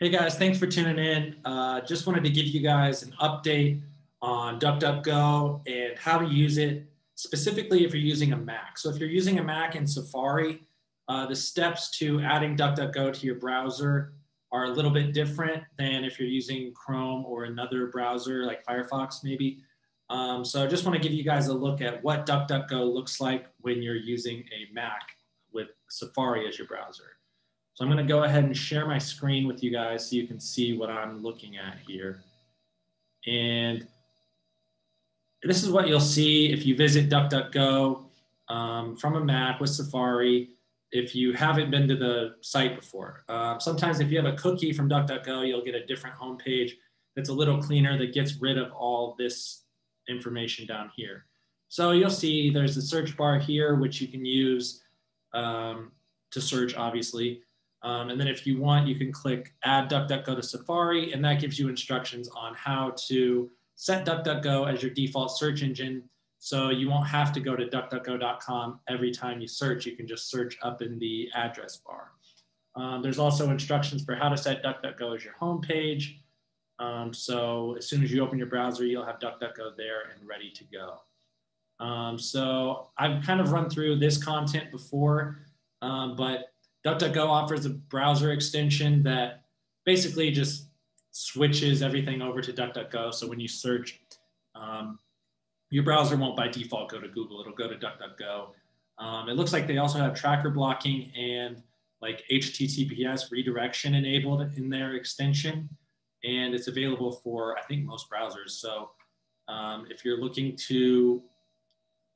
Hey guys, thanks for tuning in. Uh, just wanted to give you guys an update on DuckDuckGo and how to use it, specifically if you're using a Mac. So if you're using a Mac in Safari, uh, the steps to adding DuckDuckGo to your browser are a little bit different than if you're using Chrome or another browser like Firefox maybe. Um, so I just want to give you guys a look at what DuckDuckGo looks like when you're using a Mac with Safari as your browser. So I'm going to go ahead and share my screen with you guys so you can see what I'm looking at here. And this is what you'll see if you visit DuckDuckGo um, from a Mac with Safari if you haven't been to the site before. Uh, sometimes if you have a cookie from DuckDuckGo, you'll get a different homepage that's a little cleaner that gets rid of all this information down here. So you'll see there's a search bar here, which you can use um, to search, obviously. Um, and then if you want, you can click add DuckDuckGo to Safari, and that gives you instructions on how to set DuckDuckGo as your default search engine. So you won't have to go to duckduckgo.com every time you search. You can just search up in the address bar. Um, there's also instructions for how to set DuckDuckGo as your home page. Um, so as soon as you open your browser, you'll have DuckDuckGo there and ready to go. Um, so I've kind of run through this content before, um, but DuckDuckGo offers a browser extension that basically just switches everything over to DuckDuckGo. So when you search, um, your browser won't by default go to Google, it'll go to DuckDuckGo. Um, it looks like they also have tracker blocking and like HTTPS redirection enabled in their extension and it's available for I think most browsers. So um, if you're looking to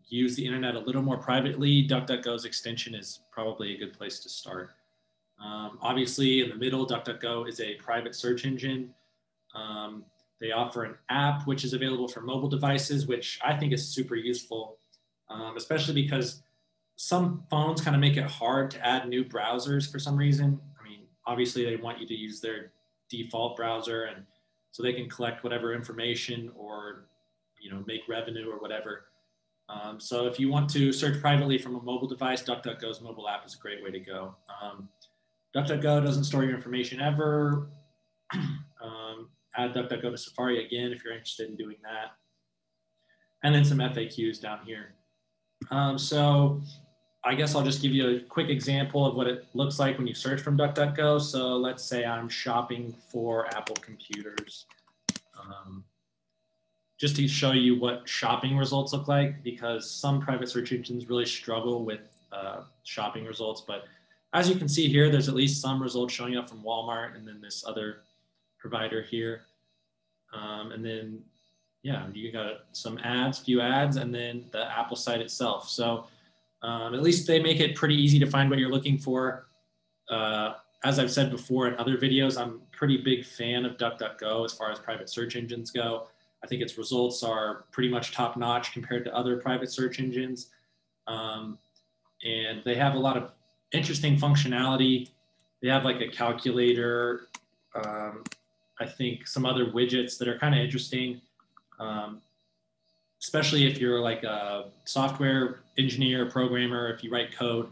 use the internet a little more privately, DuckDuckGo's extension is probably a good place to start. Um, obviously, in the middle, DuckDuckGo is a private search engine. Um, they offer an app which is available for mobile devices, which I think is super useful, um, especially because some phones kind of make it hard to add new browsers for some reason. I mean, obviously, they want you to use their default browser and so they can collect whatever information or you know make revenue or whatever um, so if you want to search privately from a mobile device duckduckgo's mobile app is a great way to go um, duckduckgo doesn't store your information ever um, add duckduckgo to safari again if you're interested in doing that and then some faqs down here um, so I guess I'll just give you a quick example of what it looks like when you search from DuckDuckGo. So let's say I'm shopping for Apple computers. Um, just to show you what shopping results look like, because some private search engines really struggle with uh, shopping results. But as you can see here, there's at least some results showing up from Walmart and then this other provider here. Um, and then, yeah, you got some ads, few ads, and then the Apple site itself. So um, at least they make it pretty easy to find what you're looking for. Uh, as I've said before in other videos, I'm pretty big fan of DuckDuckGo as far as private search engines go. I think its results are pretty much top notch compared to other private search engines. Um, and they have a lot of interesting functionality. They have like a calculator, um, I think some other widgets that are kind of interesting. Um, especially if you're like a software engineer, programmer, if you write code,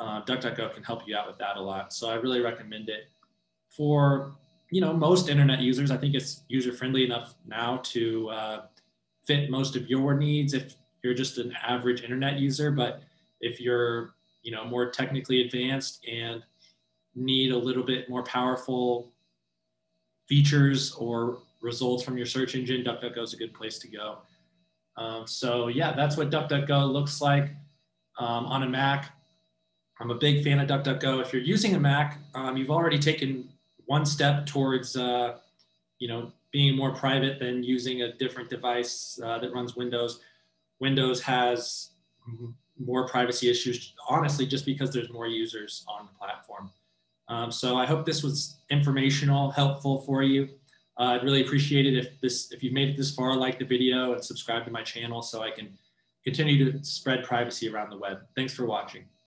uh, DuckDuckGo can help you out with that a lot. So I really recommend it for you know most internet users. I think it's user friendly enough now to uh, fit most of your needs if you're just an average internet user. But if you're you know more technically advanced and need a little bit more powerful features or results from your search engine, DuckDuckGo is a good place to go. Um, so yeah, that's what DuckDuckGo looks like um, on a Mac. I'm a big fan of DuckDuckGo. If you're using a Mac, um, you've already taken one step towards, uh, you know, being more private than using a different device uh, that runs Windows. Windows has more privacy issues, honestly, just because there's more users on the platform. Um, so I hope this was informational, helpful for you. Uh, I'd really appreciate it if this if you've made it this far, like the video and subscribe to my channel so I can continue to spread privacy around the web. Thanks for watching.